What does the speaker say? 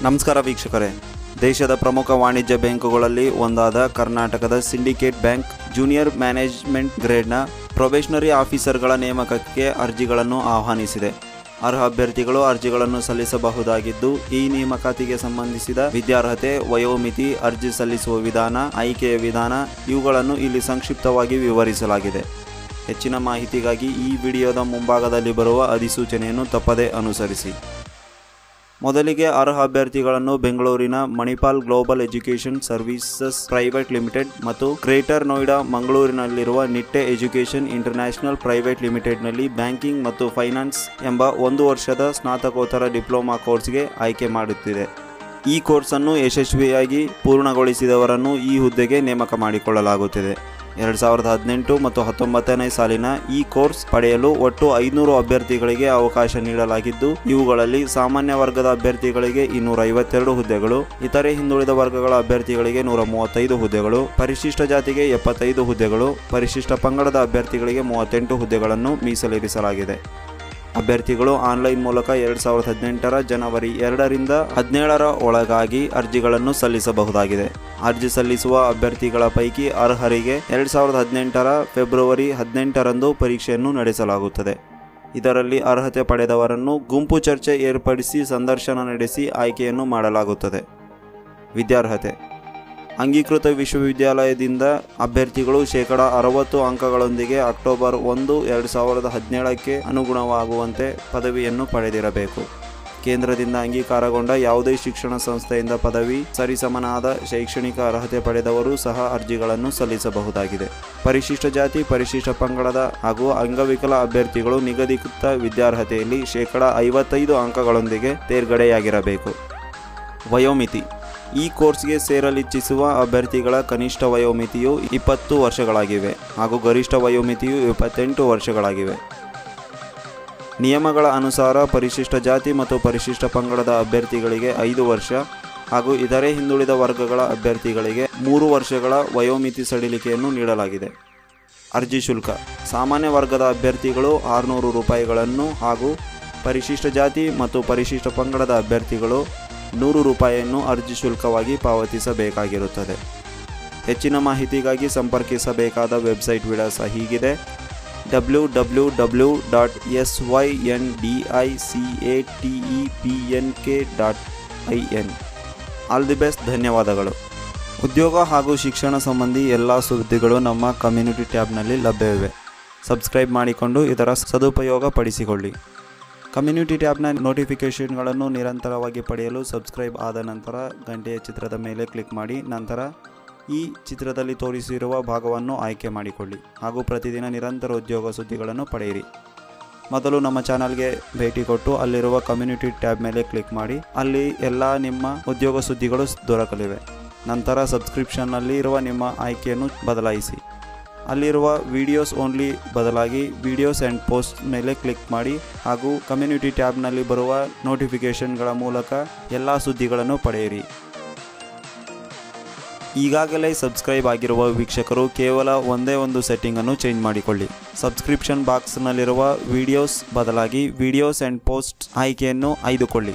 ನಮಸ್ಕಾರ ವೀಕ್ಷಕರೇ. ದೇಶದ ಪ್ರಮುಖ ವಾಣಿಜ್ಯ ಬ್ಯಾಂಕುಗಳಲ್ಲಿ ಒಂದಾದ ಕರ್ನಾಟಕದ ಸಿಂಡಿಕೇಟ್ ಬ್ಯಾಂಕ್ ಜೂನಿಯರ್ ಮ್ಯಾನೇಜ್ಮೆಂಟ್ ಗ್ರೇಡ್ನ ಪ್ರೊಬೇಷನರಿ ಆಫೀಸರ್ಗಳ ನೇಮಕಕ್ಕೆ ಅರ್ಜಿಗಳನ್ನು ಆಹ್ವಾನಿಸಿದೆ. ಅರ್ಹ ಅಭ್ಯರ್ಥಿಗಳು ಅರ್ಜಿಗಳನ್ನು ಸಲ್ಲಿಸಬಹುದಾಗಿದ್ದು, ಈ ನೇಮಕಾತಿಗೆ ಸಂಬಂಧಿಸಿದ ವಿದ್ಯಾರ್ಹತೆ, ವಯೋಮಿತಿ, ಅರ್ಜಿ ಸಲ್ಲಿಸುವ ವಿಧಾನ, ಆಯ್ಕೆಯ ವಿಧಾನ ಇವುಗಳನ್ನು ಇಲ್ಲಿ ಸಂಕ್ಷಿಪ್ತವಾಗಿ ವಿವರಿಸಲಾಗಿದೆ. ಹೆಚ್ಚಿನ ಮಾಹಿತಿಗಾಗಿ ಈ ವಿಡಿಯೋದ ಮುಂಭಾಗದಲ್ಲಿ ಬರುವ ಅಧಿಸೂಚನೆಯನ್ನು ತಪ್ಪದೇ ಅನುಸರಿಸಿ. ಮೊದಲಿಗೆ ಅರ್ಹ ಅಭ್ಯರ್ಥಿಗಳನ್ನು ಬೆಂಗಳೂರಿನ Manipal global education services private limited ಮತ್ತು ಗ್ರೇಟರ್ ನೋಯ್ಡಾ ಮಂಗಳೂರಿನಲ್ಲಿರುವ ನಿಟ್ಟೆ ಎಜುಕೇಷನ್ ಇಂಟರ್ನ್ಯಾಷನಲ್ ಪ್ರೈವೇಟ್ ಲಿಮಿಟೆಡ್ನಲ್ಲಿ ಬ್ಯಾಂಕಿಂಗ್ ಮತ್ತು ಫೈನಾನ್ಸ್ ಎಂಬ ಒಂದು ವರ್ಷದ ಸ್ನಾತಕೋತ್ತರ ಡಿಪ್ಲೊಮಾ ಕೋರ್ಸ್ಗೆ ಆಯ್ಕೆ ಮಾಡುತ್ತಿದೆ. ಈ ಕೋರ್ಸನ್ನು ಯಶಸ್ವಿಯಾಗಿ ಪೂರ್ಣಗೊಳಿಸಿದವರನ್ನು ಈ ಹುದ್ದೆಗೆ ನೇಮಕ ಮಾಡಿಕೊಳ್ಳಲಾಗುತ್ತಿದೆ. ಎರಡು ಸಾವಿರದ ಹದಿನೆಂಟು ಮತ್ತು ಹತ್ತೊಂಬತ್ತನೇ ಸಾಲಿನ ಈ ಕೋರ್ಸ್ ಪಡೆಯಲು ಒಟ್ಟು ಐನೂರು ಅಭ್ಯರ್ಥಿಗಳಿಗೆ ಅವಕಾಶ ನೀಡಲಾಗಿದ್ದು, ಇವುಗಳಲ್ಲಿ ಸಾಮಾನ್ಯ ವರ್ಗದ ಅಭ್ಯರ್ಥಿಗಳಿಗೆ ಇನ್ನೂರ ಐವತ್ತೆರಡು ಹುದ್ದೆಗಳು, ಇತರೆ ಹಿಂದುಳಿದ ವರ್ಗಗಳ ಅಭ್ಯರ್ಥಿಗಳಿಗೆ ನೂರ ಮೂವತ್ತೈದು ಹುದ್ದೆಗಳು, ಪರಿಶಿಷ್ಟ ಜಾತಿಗೆ ಎಪ್ಪತ್ತೈದು ಹುದ್ದೆಗಳು, ಪರಿಶಿಷ್ಟ ಪಂಗಡದ ಅಭ್ಯರ್ಥಿಗಳಿಗೆ ಮೂವತ್ತೆಂಟು ಹುದ್ದೆಗಳನ್ನು ಮೀಸಲಿರಿಸಲಾಗಿದೆ. ಅಭ್ಯರ್ಥಿಗಳು ಆನ್ಲೈನ್ ಮೂಲಕ ಎರಡು ಸಾವಿರದ ಹದಿನೆಂಟರ ಜನವರಿ ಎರಡರಿಂದ ಹದಿನೇಳರ ಒಳಗಾಗಿ ಅರ್ಜಿಗಳನ್ನು ಸಲ್ಲಿಸಬಹುದಾಗಿದೆ. ಅರ್ಜಿ ಸಲ್ಲಿಸುವ ಅಭ್ಯರ್ಥಿಗಳ ಪೈಕಿ ಅರ್ಹರಿಗೆ ಎರಡು ಸಾವಿರದ ಹದಿನೆಂಟರ ಫೆಬ್ರವರಿ ಹದಿನೆಂಟರಂದು ಪರೀಕ್ಷೆಯನ್ನು ನಡೆಸಲಾಗುತ್ತದೆ. ಇದರಲ್ಲಿ ಅರ್ಹತೆ ಪಡೆದವರನ್ನು ಗುಂಪು ಚರ್ಚೆ ಏರ್ಪಡಿಸಿ ಸಂದರ್ಶನ ನಡೆಸಿ ಆಯ್ಕೆಯನ್ನು ಮಾಡಲಾಗುತ್ತದೆ. ವಿದ್ಯಾರ್ಹತೆ ಅಂಗೀಕೃತ ವಿಶ್ವವಿದ್ಯಾಲಯದಿಂದ ಅಭ್ಯರ್ಥಿಗಳು ಶೇಕಡ ಅರವತ್ತು ಅಂಕಗಳೊಂದಿಗೆ ಅಕ್ಟೋಬರ್ ಒಂದು, ಎರಡು ಸಾವಿರದ ಹದಿನೇಳಕ್ಕೆ ಅನುಗುಣವಾಗುವಂತೆ ಪದವಿಯನ್ನು ಪಡೆದಿರಬೇಕು. ಕೇಂದ್ರದಿಂದ ಅಂಗೀಕಾರಗೊಂಡ ಯಾವುದೇ ಶಿಕ್ಷಣ ಸಂಸ್ಥೆಯಿಂದ ಪದವಿ, ಸರಿಸಮನಾದ ಶೈಕ್ಷಣಿಕ ಅರ್ಹತೆ ಪಡೆದವರು ಸಹ ಅರ್ಜಿಗಳನ್ನು ಸಲ್ಲಿಸಬಹುದಾಗಿದೆ. ಪರಿಶಿಷ್ಟ ಜಾತಿ, ಪರಿಶಿಷ್ಟ ಪಂಗಡದ ಹಾಗೂ ಅಂಗವಿಕಲ ಅಭ್ಯರ್ಥಿಗಳು ನಿಗದಿತ ವಿದ್ಯಾರ್ಹತೆಯಲ್ಲಿ ಶೇಕಡ ಐವತ್ತೈದು ಅಂಕಗಳೊಂದಿಗೆ ತೇರ್ಗಡೆಯಾಗಿರಬೇಕು. ವಯೋಮಿತಿ ಈ ಕೋರ್ಸ್ಗೆ ಸೇರಲಿಚ್ಛಿಸುವ ಅಭ್ಯರ್ಥಿಗಳ ಕನಿಷ್ಠ ವಯೋಮಿತಿಯು ಇಪ್ಪತ್ತು ವರ್ಷಗಳಾಗಿವೆ ಹಾಗೂ ಗರಿಷ್ಠ ವಯೋಮಿತಿಯು ಇಪ್ಪತ್ತೆಂಟು ವರ್ಷಗಳಾಗಿವೆ. ನಿಯಮಗಳ ಅನುಸಾರ ಪರಿಶಿಷ್ಟ ಜಾತಿ ಮತ್ತು ಪರಿಶಿಷ್ಟ ಪಂಗಡದ ಅಭ್ಯರ್ಥಿಗಳಿಗೆ ಐದು ವರ್ಷ ಹಾಗೂ ಇತರೆ ಹಿಂದುಳಿದ ವರ್ಗಗಳ ಅಭ್ಯರ್ಥಿಗಳಿಗೆ ಮೂರು ವರ್ಷಗಳ ವಯೋಮಿತಿ ಸಡಿಲಿಕೆಯನ್ನು ನೀಡಲಾಗಿದೆ. ಅರ್ಜಿ ಶುಲ್ಕ. ಸಾಮಾನ್ಯ ವರ್ಗದ ಅಭ್ಯರ್ಥಿಗಳು ಆರುನೂರು ರೂಪಾಯಿಗಳನ್ನು ಹಾಗೂ ಪರಿಶಿಷ್ಟ ಜಾತಿ ಮತ್ತು ಪರಿಶಿಷ್ಟ ಪಂಗಡದ ಅಭ್ಯರ್ಥಿಗಳು ನೂರು ರೂಪಾಯಿಯನ್ನು ಅರ್ಜಿ ಶುಲ್ಕವಾಗಿ ಪಾವತಿಸಬೇಕಾಗಿರುತ್ತದೆ. ಹೆಚ್ಚಿನ ಮಾಹಿತಿಗಾಗಿ ಸಂಪರ್ಕಿಸಬೇಕಾದ ವೆಬ್ಸೈಟ್ ವಿಳಾಸ ಹೀಗಿದೆ. W W W dot S Y N D I C A T E P N K dot I N. All the best, ಧನ್ಯವಾದಗಳು. ಉದ್ಯೋಗ ಹಾಗೂ ಶಿಕ್ಷಣ ಸಂಬಂಧಿ ಎಲ್ಲ ಸುದ್ದಿಗಳು ನಮ್ಮ ಕಮ್ಯುನಿಟಿ ಟ್ಯಾಬ್ನಲ್ಲಿ ಲಭ್ಯವಿವೆ. ಸಬ್ಸ್ಕ್ರೈಬ್ ಮಾಡಿಕೊಂಡು ಇದರ ಸದುಪಯೋಗ ಪಡಿಸಿಕೊಳ್ಳಿ ಕಮ್ಯುನಿಟಿ ಟ್ಯಾಬ್ನ ನೋಟಿಫಿಕೇಷನ್ಗಳನ್ನು ನಿರಂತರವಾಗಿ ಪಡೆಯಲು ಸಬ್ಸ್ಕ್ರೈಬ್ ಆದ ನಂತರ ಗಂಟೆಯ ಚಿತ್ರದ ಮೇಲೆ ಕ್ಲಿಕ್ ಮಾಡಿ, ನಂತರ ಈ ಚಿತ್ರದಲ್ಲಿ ತೋರಿಸಿರುವ ಭಾಗವನ್ನು ಆಯ್ಕೆ ಮಾಡಿಕೊಳ್ಳಿ ಹಾಗೂ ಪ್ರತಿದಿನ ನಿರಂತರ ಉದ್ಯೋಗ ಸುದ್ದಿಗಳನ್ನು ಪಡೆಯಿರಿ. ಮೊದಲು ನಮ್ಮ ಚಾನಲ್ಗೆ ಭೇಟಿ ಕೊಟ್ಟು ಅಲ್ಲಿರುವ ಕಮ್ಯುನಿಟಿ ಟ್ಯಾಬ್ ಮೇಲೆ ಕ್ಲಿಕ್ ಮಾಡಿ, ಅಲ್ಲಿ ಎಲ್ಲ ನಿಮ್ಮ ಉದ್ಯೋಗ ಸುದ್ದಿಗಳು ದೊರಕಲಿವೆ. ನಂತರ ಸಬ್ಸ್ಕ್ರಿಪ್ಷನ್ನಲ್ಲಿ ಇರುವ ನಿಮ್ಮ ಆಯ್ಕೆಯನ್ನು ಬದಲಾಯಿಸಿ. ಅಲ್ಲಿರುವ ವಿಡಿಯೋಸ್ ಓನ್ಲಿ ಬದಲಾಗಿ ವಿಡಿಯೋಸ್ ಆ್ಯಂಡ್ ಪೋಸ್ಟ್ ಮೇಲೆ ಕ್ಲಿಕ್ ಮಾಡಿ ಹಾಗೂ ಕಮ್ಯುನಿಟಿ ಟ್ಯಾಬ್ನಲ್ಲಿ ಬರುವ ನೋಟಿಫಿಕೇಷನ್ಗಳ ಮೂಲಕ ಎಲ್ಲ ಸುದ್ದಿಗಳನ್ನು ಪಡೆಯಿರಿ. ಈಗಾಗಲೇ ಸಬ್ಸ್ಕ್ರೈಬ್ ಆಗಿರುವ ವೀಕ್ಷಕರು ಕೇವಲ ಒಂದೇ ಒಂದು ಸೆಟ್ಟಿಂಗನ್ನು ಚೇಂಜ್ ಮಾಡಿಕೊಳ್ಳಿ. ಸಬ್ಸ್ಕ್ರಿಪ್ಷನ್ ಬಾಕ್ಸ್ನಲ್ಲಿರುವ ವಿಡಿಯೋಸ್ ಬದಲಾಗಿ ವಿಡಿಯೋಸ್ ಆ್ಯಂಡ್ ಪೋಸ್ಟ್ ಆಯ್ಕೆಯನ್ನು ಆಯ್ದುಕೊಳ್ಳಿ.